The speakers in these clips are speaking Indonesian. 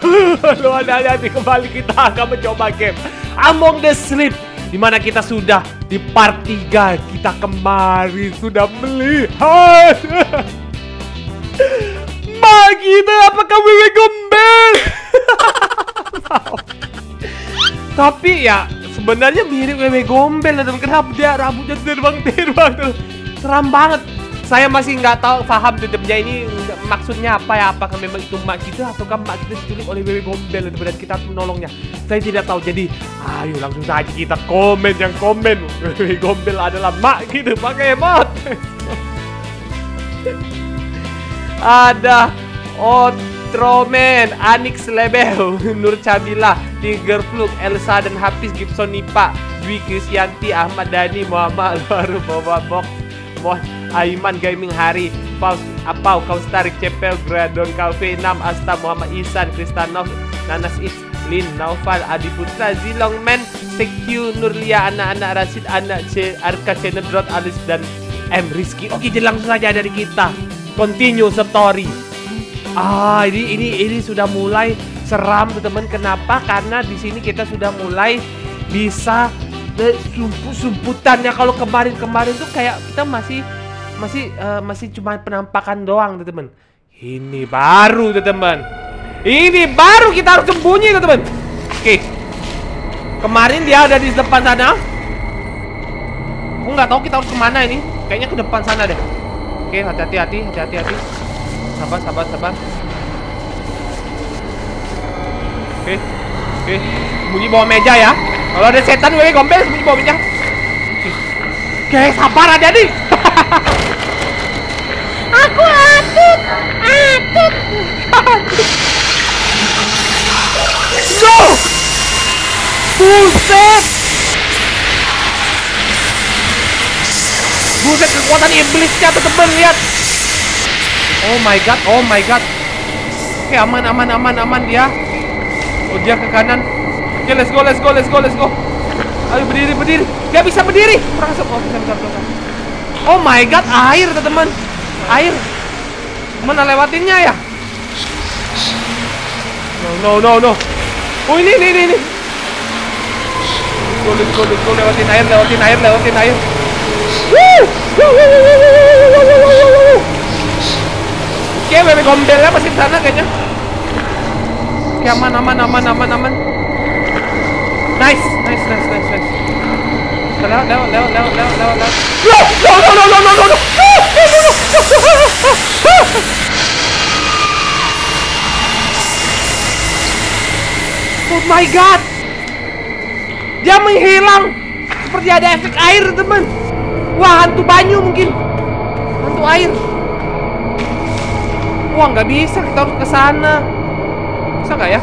Aduh, hati-hati kembali kita akan mencoba game. Among the Sleep Di mana kita sudah di part 3 Kita kemarin sudah melihat. Mak kita apakah wewe gombel Tapi ya sebenarnya mirip wewe gombel dan kenapa dia rambutnya terbang-terbang terus? Seram banget saya masih nggak tahu paham tetapnya ini maksudnya apa ya? Apakah memang itu mak kita ataukah mak kita diculik oleh wewe gombel dan kita menolongnya? Saya tidak tahu. Jadi ayo langsung saja kita komen yang komen. Wewe gombel adalah mak kita. Pakai emot. Ada Otromen, Anix Lebel, Nur Cabila, Tiger Fluk, Elsa dan Hafiz Gibson Nipa, Dwi Krisyanti, Ahmad Dhani, Muhammad Baru, Bawa Box, Mohon Aiman Gaming Hari Paus Apau Kaustarik Cepel Gradon Cafe 6 Asta Muhammad Isan Kristanov Nanas Is Lin Naufal Adi Putra Zilong Men Sekyu Nurlia anak-anak Rasid anak C Arka Cenedrot Alis dan M. Rizky. Oke jadi langsung saja dari kita. Continue story. Ah ini ini ini sudah mulai seram teman-teman. Kenapa? Karena di sini kita sudah mulai bisa sumput-sumputannya. Kalau kemarin-kemarin tuh kayak kita masih masih uh, masih cuma penampakan doang teman ini baru teman ini baru kita harus sembunyi teman oke. Kemarin dia ada di depan sana. Aku nggak tahu kita harus ke mana ini. Kayaknya ke depan sana deh. Oke hati-hati hati hati-hati hati sabar sabar sabar. Oke. Oke. Sembunyi bawah meja ya kalau ada setan gue gombel sembunyi bawah meja oke sabar aja nih Aku atut, atut. No! Buset! Buset kekuatan iblisnya tuh temen lihat. Oh my god, oh my god. Oke aman aman aman aman dia. Oh dia ke kanan. Oke let's go let's go let's go let's go. Ayo berdiri berdiri. Dia bisa berdiri. Kurang oh bisa bisa bisa. Oh my god, air teman-teman. Air. Mana lewatinnya ya? No, no, no, no. Oh ini, ini, ini, ini. Go, let's go, let's go. Lewatin air, lewatin air, lewatin air. Woo! Oke, bebek gombelnya masih di sana kayaknya. Oke, aman, aman, aman, aman, aman. Nice, nice, nice, nice, nice. Lewat, lewat, lewat, lewat, lewat, lewat, lewat. No, no, no, no, no, no, no, no, no, Oh my god! Dia menghilang seperti ada efek air, teman. Wah, hantu banyu mungkin. Hantu air. Wah, nggak bisa. Kita harus ke sana. Bisa nggak ya?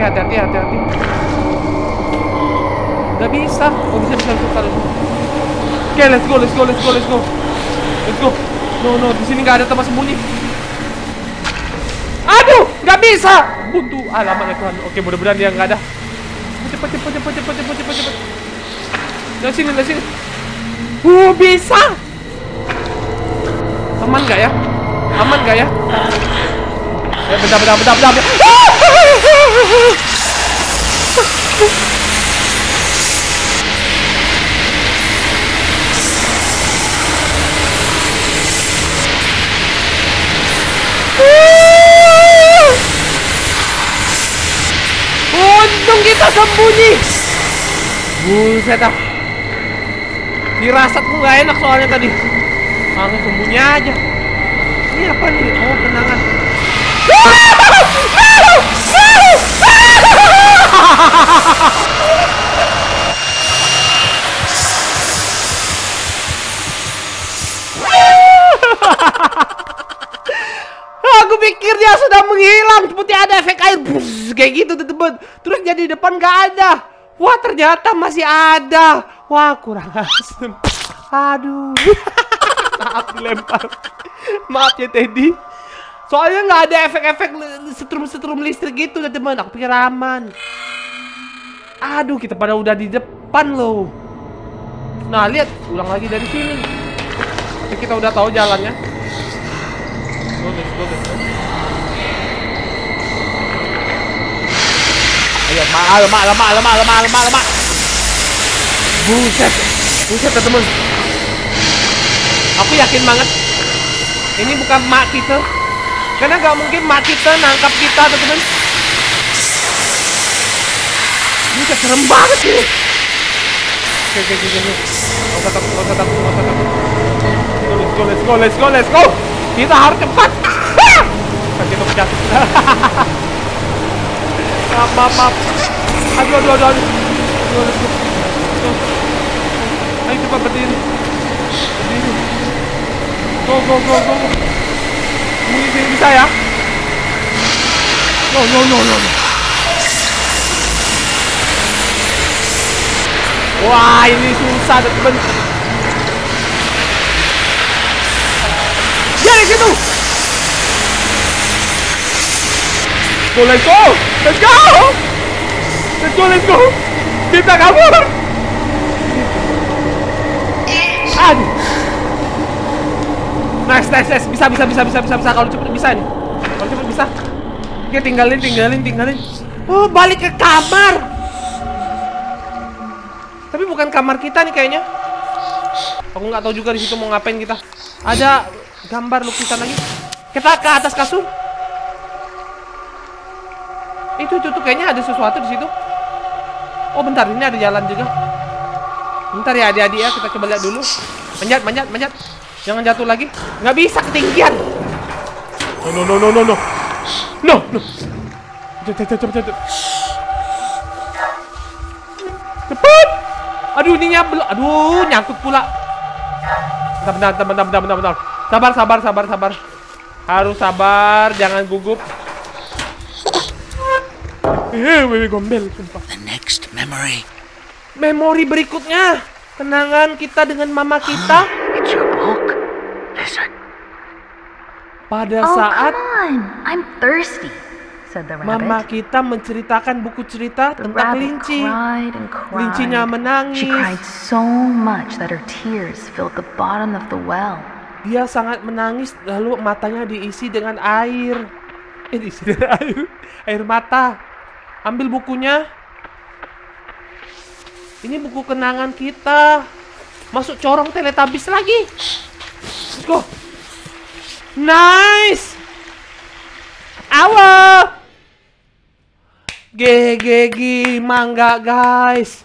Hati-hati, hati-hati. Gak bisa. Oh bisa bisa bisa. Oke, okay, let's go, let's go, let's go, let's go. Let's go. No, no, di sini nggak ada tempat sembunyi. Aduh, nggak bisa. Buntu. Alamat ya Tuhan. Oke, mudah-mudahan dia nggak ada. Cepet, cepet, cepet, cepet, cepet, cepet, cepet. Dari sini, dari sini. Uh, bisa. Aman nggak ya? Aman nggak ya? Ya, bentar, bentar, bentar, bentar. bentar. Untung kita sembunyi. Buset ah. Firasatku nggak enak soalnya tadi. Langsung sembunyi aja. Ini apa nih? Oh, kenangan. Aku Kayak gitu teman Terus jadi depan gak ada. Wah ternyata masih ada. Wah kurang asem. Aduh. Maaf dilempar. Maaf ya Teddy. Soalnya nggak ada efek-efek setrum-setrum listrik gitu teman. Aku pikir aman. Aduh kita pada udah di depan loh. Nah lihat ulang lagi dari sini. Tapi kita udah tahu jalannya. Alamak, alamak, alamak, alamak, alamak, alamak. Buset. Buset, teman-teman. Aku yakin banget ini bukan mak kita. Karena nggak mungkin mak kita nangkap kita. Ini udah serem banget ini. Oke, oke, oke, oke. Gak usah takut, gak usah takut, gak usah takut. Let's go, let's go, let's go, let's go. Kita harus cepat. Kaki itu jatuh. maaf, maaf, maaf. Aduh, aduh, aduh, aduh. Aduh. Let's go. Ayo cepat berdiri. Berdiri. Go, go, go, go. Mungkin sini bisa ya? No, no, no, no. Wah, ini susah, teman. Dia di situ. Go, let's go. Let's go. Let's go, let's go. Kita kabur. Aduh. Nice, nice, nice. Bisa, bisa, bisa, bisa, bisa, bisa. Kalau cepet bisa nih. Kalau cepet bisa. Oke, tinggalin, tinggalin, tinggalin. Oh, balik ke kamar. Tapi bukan kamar kita nih kayaknya. Aku nggak tahu juga di situ mau ngapain kita. Ada gambar lukisan lagi. Kita ke atas kasur. Itu itu tuh kayaknya ada sesuatu di situ. Oh bentar, ini ada jalan juga. Bentar ya adik-adik ya, kita coba lihat dulu. Manjat, manjat, manjat. Jangan jatuh lagi. Nggak bisa ketinggian. No, no, no, no, no, no. No, no. Cepet, cepet, cepet, cepet. Cepet. Aduh, ini nyabel. Aduh, nyangkut pula. Bentar, bentar, bentar, bentar, bentar, bentar. Sabar, sabar, sabar, sabar. Harus sabar, jangan gugup. Eh, wewe gombel, sumpah. The next memory. Memori berikutnya. Kenangan kita dengan mama kita It's your book. Listen. pada Oh, saat come on. I'm thirsty, said the mama rabbit. kita menceritakan buku cerita The tentang kelinci. Kelincinya menangis. She cried so much that her tears filled the bottom of the well. Dia sangat menangis lalu matanya diisi dengan air. Eh, diisi dengan air. Air mata. Ambil bukunya. Ini buku kenangan kita. Masuk corong teletabis lagi. Let's go. Nice. Awa. GGG mangga guys.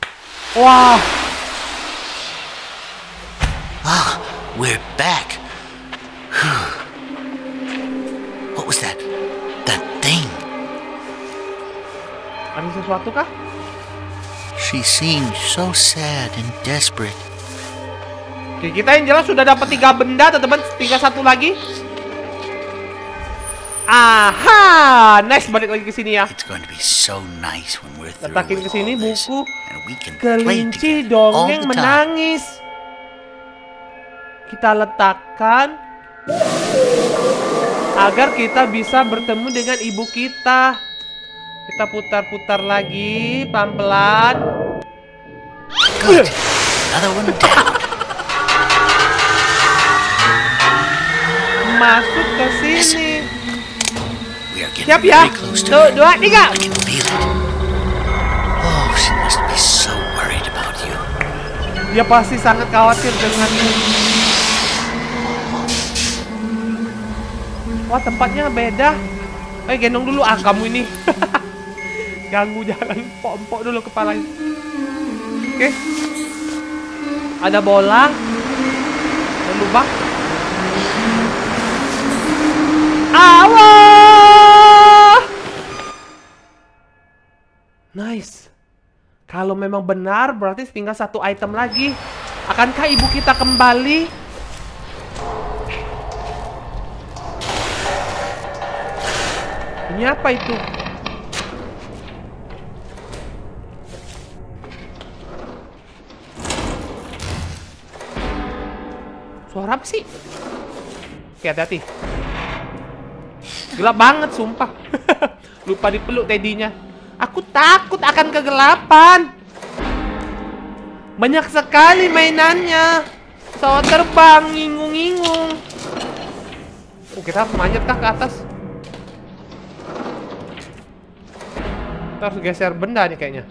Wah. Ah, we're back. what Ada sesuatu kah? She seemed so sad and desperate. Oke, kita yang jelas sudah dapat tiga benda, teman-teman. Tinggal satu lagi. Aha, nice balik lagi ke sini ya. It's going to be so nice when we're through Letakin ke sini buku kelinci dongeng menangis. Kita letakkan agar kita bisa bertemu dengan ibu kita. Kita putar-putar lagi pelan-pelan. Good. Another one down. Masuk ke sini. Siap ya? Tuh, dua, tiga. Oh, she must be so worried about you. Dia pasti sangat khawatir denganmu. Wah tempatnya beda. Eh gendong dulu ah kamu ini. Ganggu jangan empok-empok dulu kepalanya. Oke. Ada bola. Ada lubang. Awah! Nice. Kalau memang benar, berarti tinggal satu item lagi. Akankah ibu kita kembali? Ini apa itu? Suara apa sih? Oke, hati-hati. Gelap banget, sumpah. Lupa dipeluk tedinya. Aku takut akan kegelapan. Banyak sekali mainannya. Pesawat terbang, ngingung-ngingung. Oh, kita harus manjat kah ke atas? Kita harus geser benda nih kayaknya.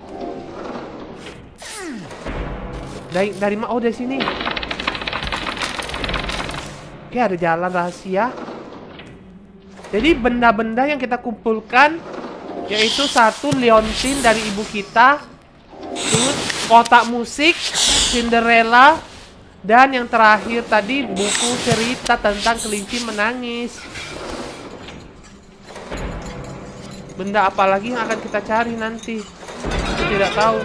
Dari dari oh dari sini. Oke, ada jalan rahasia. Jadi benda-benda yang kita kumpulkan yaitu satu liontin dari ibu kita, terus kotak musik, Cinderella, dan yang terakhir tadi buku cerita tentang kelinci menangis. Benda apa lagi yang akan kita cari nanti? Kita tidak tahu.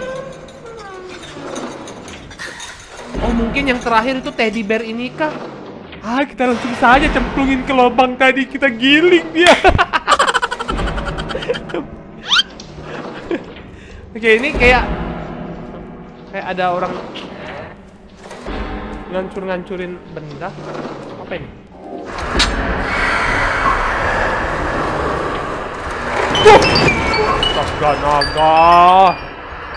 Oh mungkin yang terakhir itu teddy bear ini kah? Ah kita langsung saja cemplungin ke lubang tadi kita giling dia. Oke ini kayak kayak ada orang ngancur-ngancurin benda. Apa ini? Astaga naga.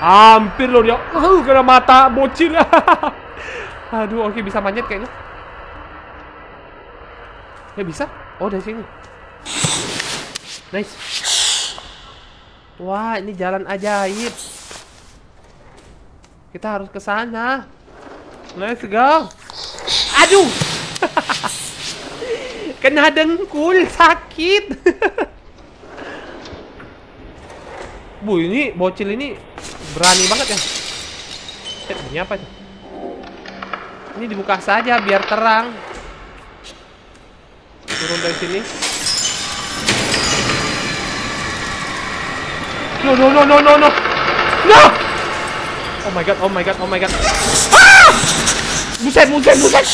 Hampir loh dia. Uh, kena mata bocil. Aduh, oke bisa manjat kayaknya. Ya bisa. Oh, dari sini. Nice. Wah, ini jalan ajaib. Kita harus ke sana. Let's go. Aduh. Kena dengkul, sakit. Bu, ini bocil ini berani banget ya. Eh, ini apa? Ini dibuka saja biar terang. Turun dari sini. No, no, no, no, no, no. No! Oh my god, oh my god, oh my god. Ah! Buset, buset, buset.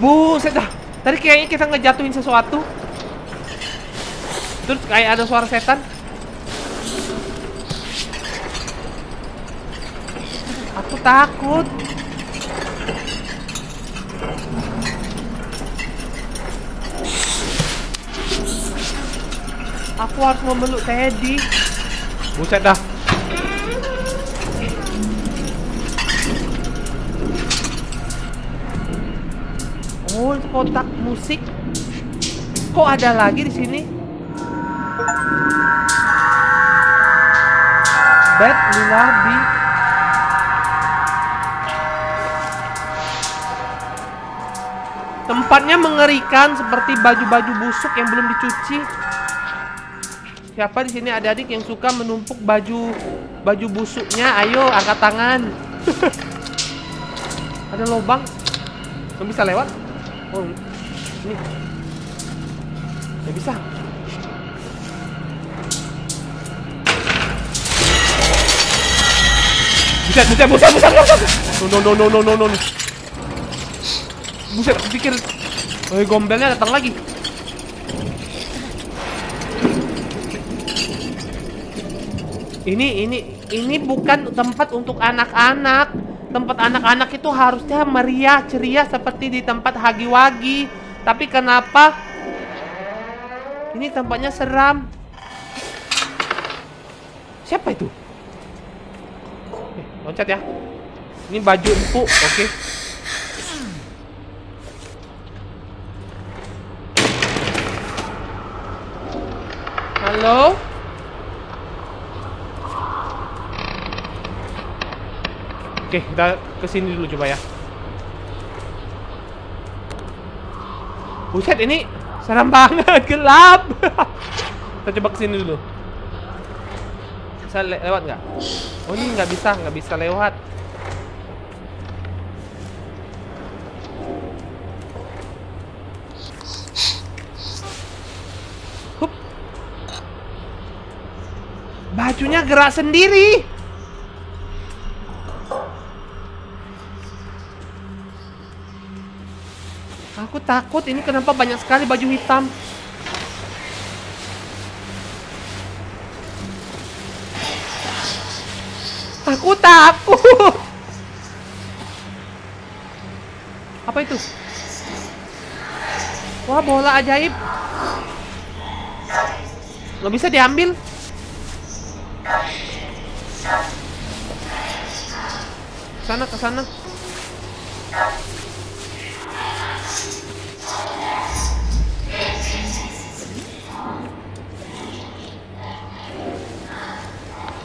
Buset dah. Tadi kayaknya kita ngejatuhin sesuatu. Terus kayak ada suara setan. Aku takut. Aku harus memeluk Teddy. Buset dah. Oh, kotak musik. Kok ada lagi di sini? Bed Lullaby. Tempatnya mengerikan seperti baju-baju busuk yang belum dicuci. Siapa di sini adik-adik yang suka menumpuk baju baju busuknya? Ayo angkat tangan. Ada lubang. Bisa lewat? Oh, ini. Nggak bisa. Buset, buset, buset, buset, buset. No, no, no, no, no, no, no. Buset, pikir Oh, gombelnya datang lagi. Ini, ini, ini bukan tempat untuk anak-anak. Tempat anak-anak itu harusnya meriah, ceria seperti di tempat Hagiwagi. Tapi kenapa ini tempatnya seram? Siapa itu? Eh, loncat ya. Ini baju empu, oke. Halo? Oke, kita ke sini dulu coba ya. Buset, ini seram banget, gelap. kita coba ke sini dulu. Bisa le lewat nggak? Oh ini nggak bisa, nggak bisa lewat. Bajunya gerak sendiri. Takut ini kenapa banyak sekali baju hitam. Aku takut. Apa itu? Wah, bola ajaib. Lo bisa diambil? Sana ke sana.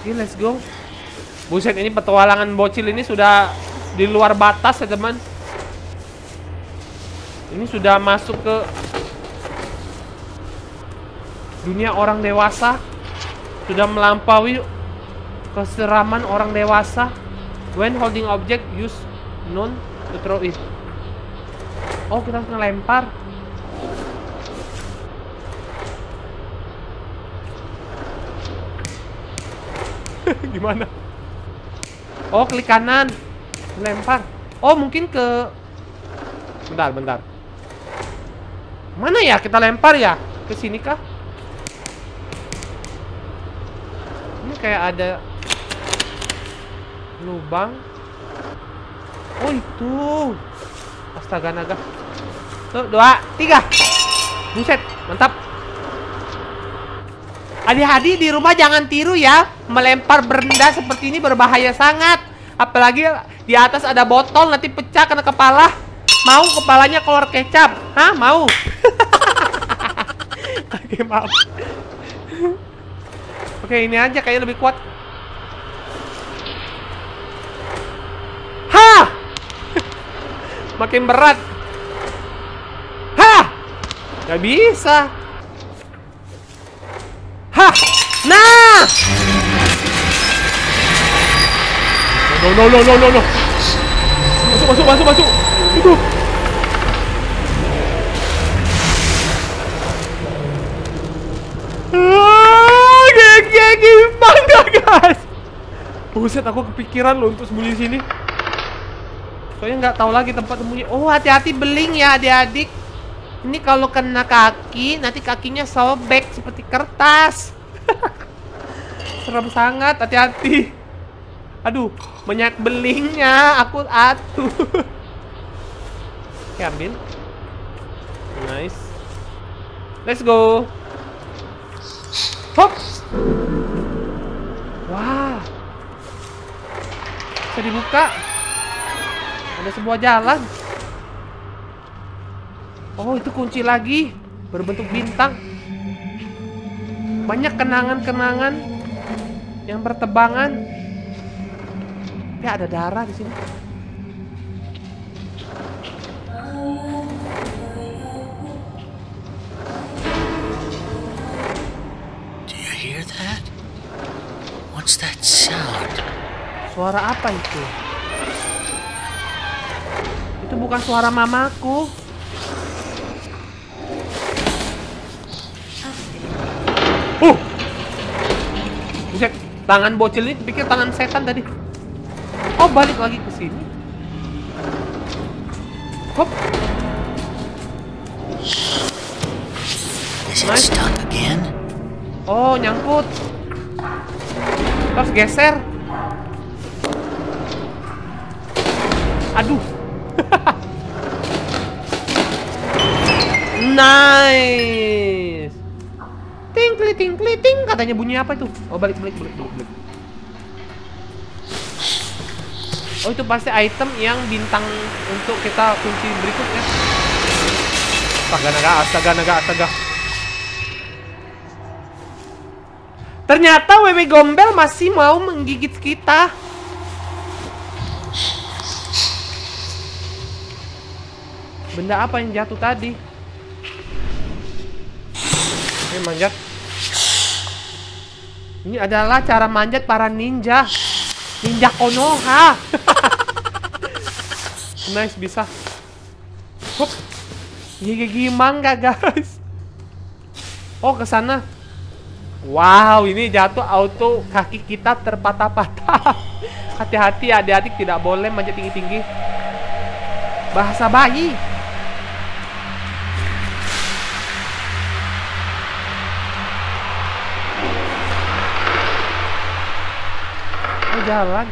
Oke, let's go. Buset, ini petualangan bocil ini sudah di luar batas ya, teman. Ini sudah masuk ke dunia orang dewasa. Sudah melampaui keseraman orang dewasa. When holding object, use non to throw it. Oh, kita harus ngelempar. Gimana? Oh, klik kanan. Lempar. Oh, mungkin ke Bentar, bentar. Mana ya kita lempar ya? Ke sini kah? Ini kayak ada lubang. Oh, itu. Astaga naga. Tuh, dua, tiga. Buset, mantap. Adik-adik di rumah jangan tiru ya. Melempar benda seperti ini berbahaya sangat. Apalagi di atas ada botol nanti pecah kena kepala. Mau kepalanya keluar kecap? Hah, mau? Oke, maaf. Oke, ini aja kayaknya lebih kuat. Hah! Makin berat. Hah! Gak bisa. Hah! Nah! No, no, no, no, no, no. Masuk, masuk, masuk, masuk. Itu. Ah, guys? Buset, aku kepikiran loh untuk sembunyi sini. Soalnya nggak tahu lagi tempat sembunyi. Oh, hati-hati beling ya adik-adik. Ini kalau kena kaki, nanti kakinya sobek seperti kertas. Serem sangat, hati-hati. Aduh, banyak belingnya. Aku atuh. Oke, ambil. Nice. Let's go. Hop. Wah. Bisa dibuka. Ada sebuah jalan. Oh, itu kunci lagi. Berbentuk bintang. Banyak kenangan-kenangan yang bertebangan. Ya ada darah di sini. Do you hear that? What's that sound? Suara apa itu? Itu bukan suara mamaku. Tangan bocil ini pikir tangan setan tadi. Oh, balik lagi ke sini. Hop. Is it Nice. stuck again? Oh, nyangkut. Terus geser. Aduh. nice. Tingkli tingkli ting katanya bunyi apa itu? Oh, balik balik balik balik. balik. Oh, itu pasti item yang bintang untuk kita kunci berikutnya. Astaga naga, astaga naga, astaga. Ternyata Wewe Gombel masih mau menggigit kita. Benda apa yang jatuh tadi? Ini manjat. Ini adalah cara manjat para ninja. Ninja Konoha. nice bisa. Hup. Gigi mangga guys. Oh ke sana. Wow, ini jatuh auto kaki kita terpatah-patah. Hati-hati adik-adik tidak boleh manjat tinggi-tinggi. Bahasa bayi. Jalan.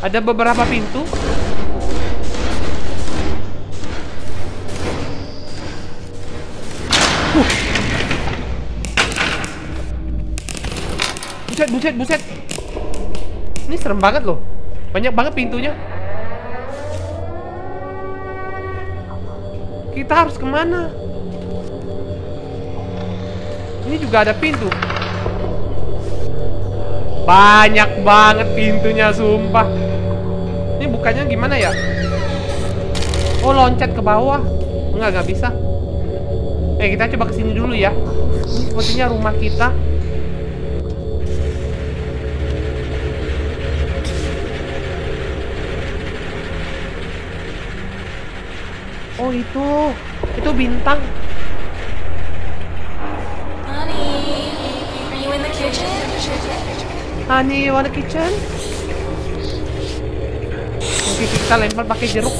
Ada beberapa pintu. Buset, buset, buset. Ini serem banget loh. Banyak banget pintunya. Kita harus ke mana? Ini juga ada pintu. Banyak banget pintunya, sumpah. Ini bukannya gimana ya? Oh, loncat ke bawah. Enggak, nggak bisa. Eh, kita coba ke sini dulu ya. Ini sepertinya rumah kita. Oh, itu. Itu bintang. Honey, are you in the kitchen? Honey, you want a kitchen? Mungkin kita lempar pakai jeruk.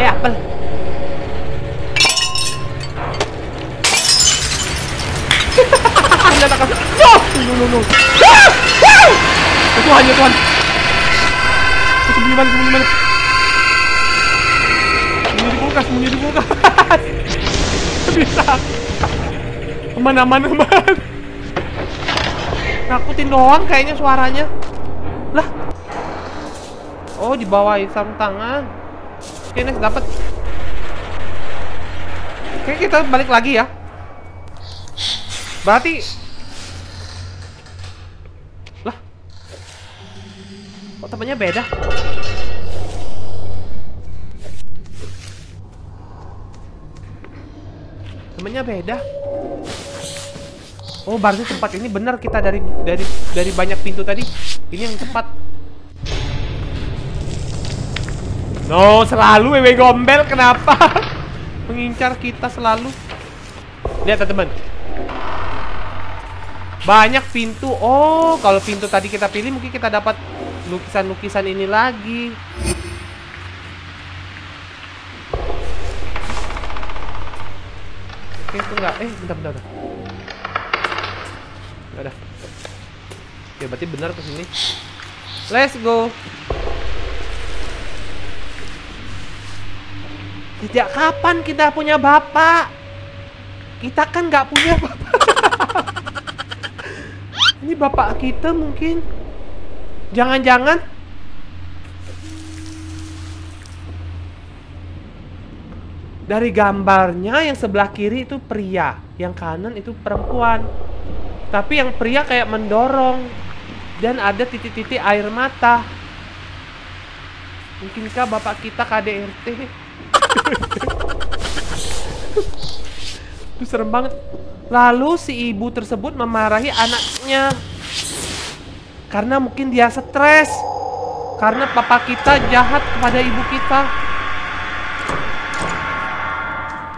Eh, apel. Anda tak No! No, no, no. Tuhan, ya Tuhan. Sembunyi mana, sembunyi mana. Kulkas, sembunyi di kulkas. Bisa. Aman, aman, aman. Nakutin doang kayaknya suaranya. Lah. Oh, di bawah sarung tangan. Oke, next dapat. Oke, kita balik lagi ya. Berarti Lah. Kok temannya beda? Temennya beda. Oh, berarti tempat ini benar kita dari dari dari banyak pintu tadi. Ini yang tepat. No, selalu wewe gombel kenapa? Mengincar kita selalu. Lihat teman-teman. Banyak pintu. Oh, kalau pintu tadi kita pilih mungkin kita dapat lukisan-lukisan ini lagi. Oke, itu enggak. Eh, bentar, bentar. bentar. Nggak ada. Oke, berarti benar ke sini. Let's go. Sejak kapan kita punya bapak? Kita kan nggak punya bapak. Ini bapak kita mungkin. Jangan-jangan dari gambarnya yang sebelah kiri itu pria, yang kanan itu perempuan. Tapi yang pria kayak mendorong dan ada titik-titik air mata. Mungkinkah bapak kita KDRT? Itu serem banget. Lalu si ibu tersebut memarahi anaknya karena mungkin dia stres karena papa kita jahat kepada ibu kita.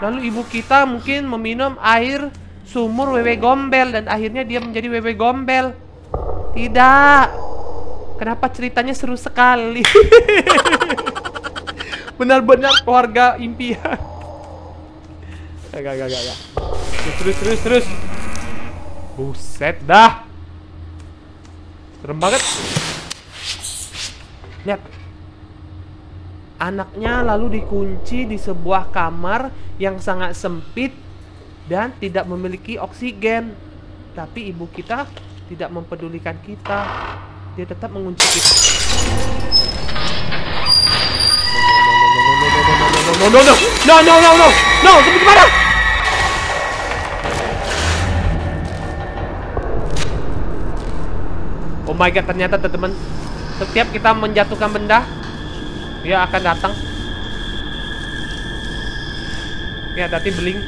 Lalu ibu kita mungkin meminum air sumur wewe gombel dan akhirnya dia menjadi wewe gombel. Tidak. Kenapa ceritanya seru sekali? Benar-benar keluarga impian. Gak, gak, gak, gak. Terus, terus, terus. Buset dah. Serem banget. Lihat. Anaknya lalu dikunci di sebuah kamar yang sangat sempit dan tidak memiliki oksigen. Tapi ibu kita tidak mempedulikan kita. Dia tetap mengunci kita. No, no, no, no, no, no, no, no, no, no, no? Oh my god, ternyata teman-teman, setiap kita menjatuhkan benda, dia akan datang. Ya, hati beling.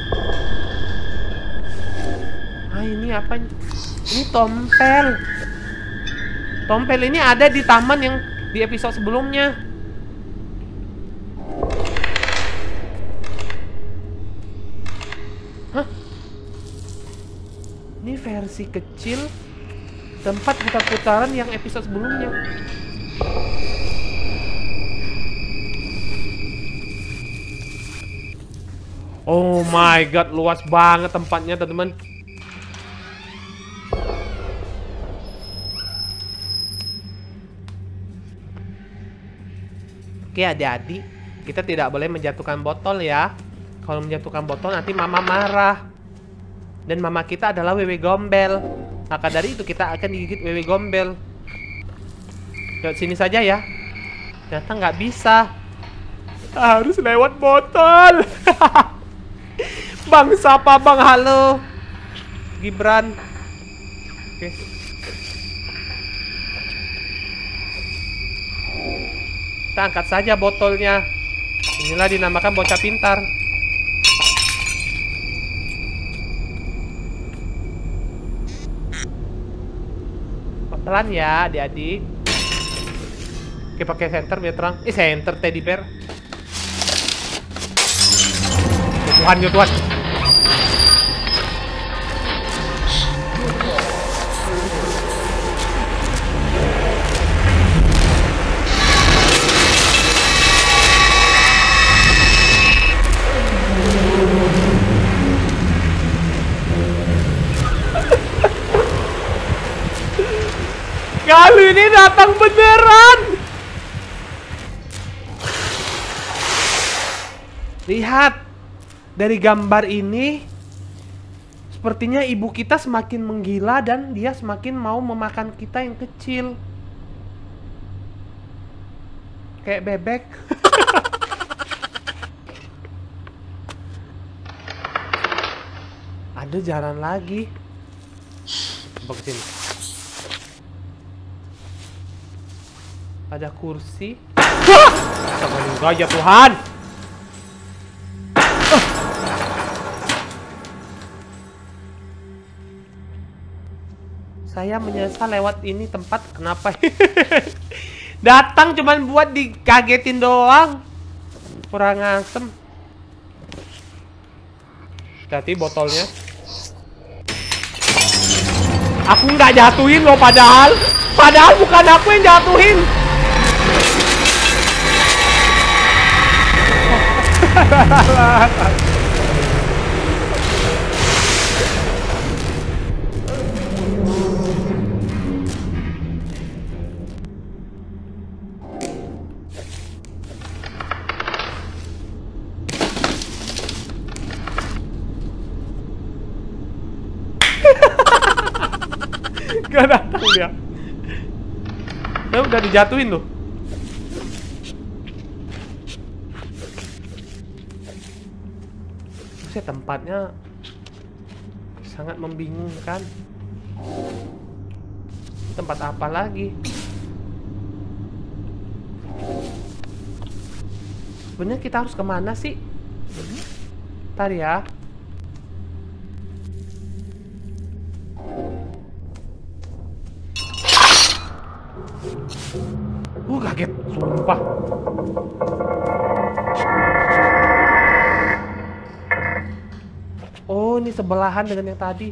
Ah, ini apa? Ini tompel. Tompel ini ada di taman yang di episode sebelumnya. Hah? Ini versi kecil tempat putar-putaran yang episode sebelumnya. Oh my god, luas banget tempatnya, teman-teman. Oke adik-adik, kita tidak boleh menjatuhkan botol ya. Kalau menjatuhkan botol nanti mama marah. Dan mama kita adalah Wewe Gombel. Maka dari itu kita akan digigit Wewe Gombel. Lewat sini saja ya. Ternyata nggak bisa. Harus lewat botol. bang, siapa bang? Halo. Gibran. Oke. Kita angkat saja botolnya. Inilah dinamakan bocah pintar. Pelan ya, adik-adik. Oke, pakai center biar terang. Eh, center teddy bear. Tuhan, Tuhan. Kali ini datang beneran. Lihat dari gambar ini sepertinya ibu kita semakin menggila dan dia semakin mau memakan kita yang kecil. Kayak bebek. Ada jalan lagi. Coba ke sini. Ada kursi. Wah! ya Tuhan. Saya menyesal lewat ini tempat kenapa? Datang cuman buat dikagetin doang. Kurang asem. Hati botolnya. Aku nggak jatuhin loh padahal. Padahal bukan aku yang jatuhin. Gak datang dia. Dia udah dijatuhin tuh. Buset, tempatnya sangat membingungkan. Tempat apa lagi? Sebenarnya kita harus ke mana sih? Ntar ya. Sebelahan dengan yang tadi.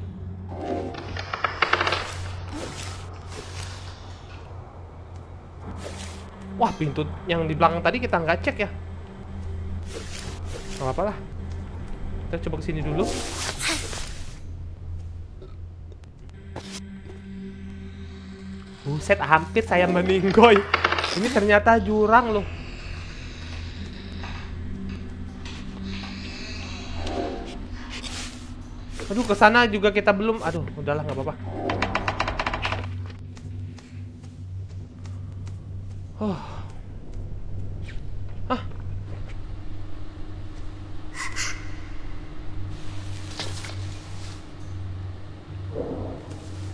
Wah, pintu yang di belakang tadi kita nggak cek ya. Nggak apa-apa lah. Kita coba ke sini dulu. Buset, hampir saya meninggoy. Ini ternyata jurang loh. Aduh, ke sana juga kita belum. Aduh, udahlah nggak apa-apa. Oh.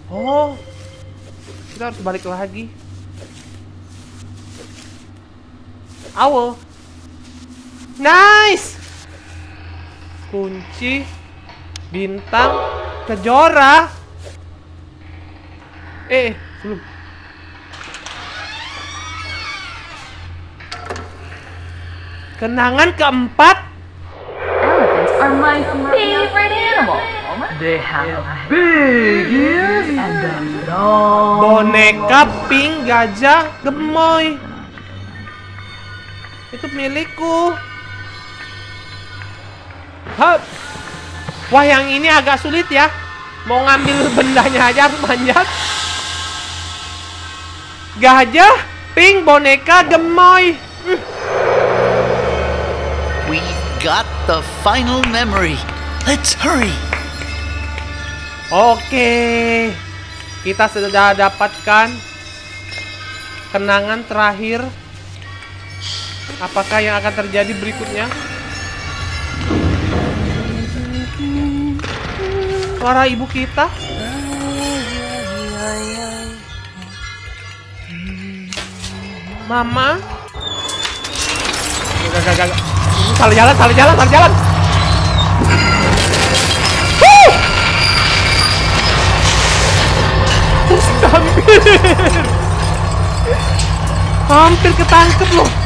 Oh. Kita harus balik lagi. Awo. Nice. Kunci bintang kejora. Eh, belum. Kenangan keempat. Elephants are my favorite animal. They have big ears and a long Boneka pink gajah gemoy. Itu milikku. Hap. Wah, yang ini agak sulit ya. Mau ngambil bendanya aja harus manjat. Gajah, pink, boneka, gemoy. Hmm. We've got the final memory. Let's hurry. Oke. Kita sudah dapatkan kenangan terakhir. Apakah yang akan terjadi berikutnya? Suara ibu kita? Mama? Gak, gak, gak, Salah jalan, salah jalan, salah jalan. Hampir. Hampir ketangkep loh.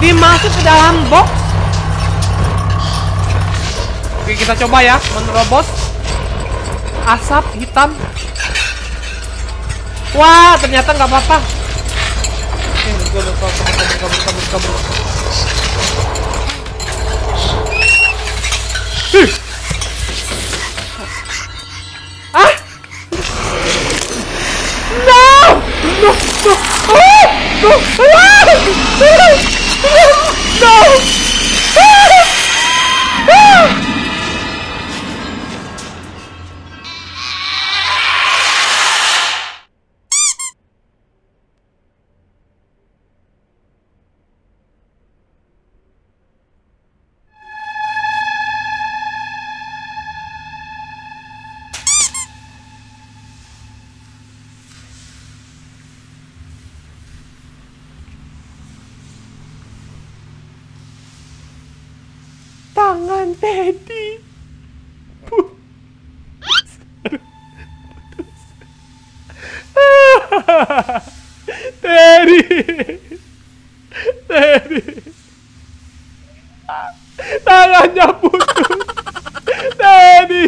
Dimasuk ke dalam box. Oke, kita coba ya menerobos asap hitam. Wah, ternyata nggak apa-apa. Ah! No! No! No! Oh! No! Ah! No! Teddy. Teddy. Tangannya putus. Teddy.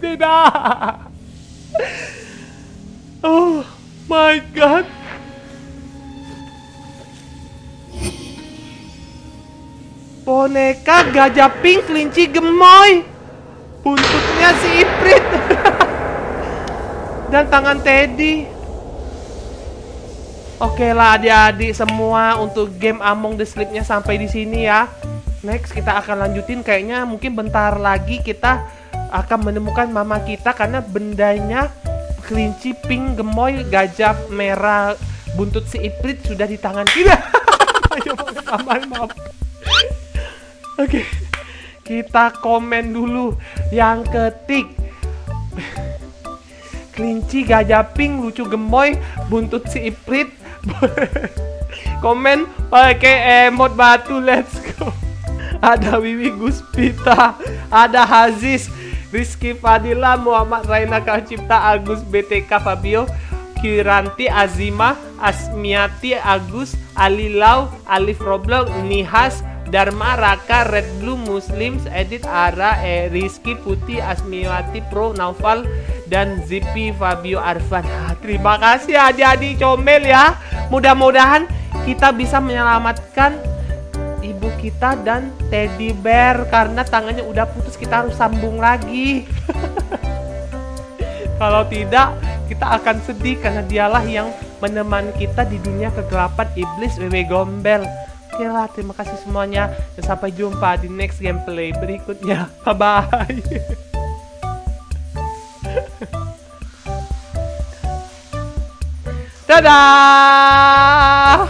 Tidak. Oh my god. Boneka gajah pink kelinci gemoy. Buntutnya si Iprit. Dan tangan Teddy. Oke lah adik-adik semua untuk game Among the Sleep-nya sampai di sini ya. Next kita akan lanjutin kayaknya mungkin bentar lagi kita akan menemukan mama kita karena bendanya kelinci pink gemoy gajah merah buntut si Iprit sudah di tangan kita. Ayo maaf maaf. Oke, kita komen dulu yang ketik. Kelinci gajah pink lucu gemoy buntut si Iprit. komen pakai emot batu let's go. Ada Wiwi Guspita, ada Haziz, Rizky Fadila, Muhammad Raina Cipta, Agus BTK Fabio, Kiranti Azima, Asmiati Agus, Alilau, Alif Roblok, Nihas, Dharma Raka, Red Blue Muslims, Edit Ara, eh, Rizky Putih, Asmiwati Pro, Naufal, dan Zipi Fabio Arfan. Ah, Terima kasih adik-adik comel ya. Mudah-mudahan kita bisa menyelamatkan ibu kita dan teddy bear karena tangannya udah putus kita harus sambung lagi. Kalau tidak, kita akan sedih karena dialah yang menemani kita di dunia kegelapan iblis Wewe Gombel. Oke lah, terima kasih semuanya dan sampai jumpa di next gameplay berikutnya. Bye bye. 짜잔!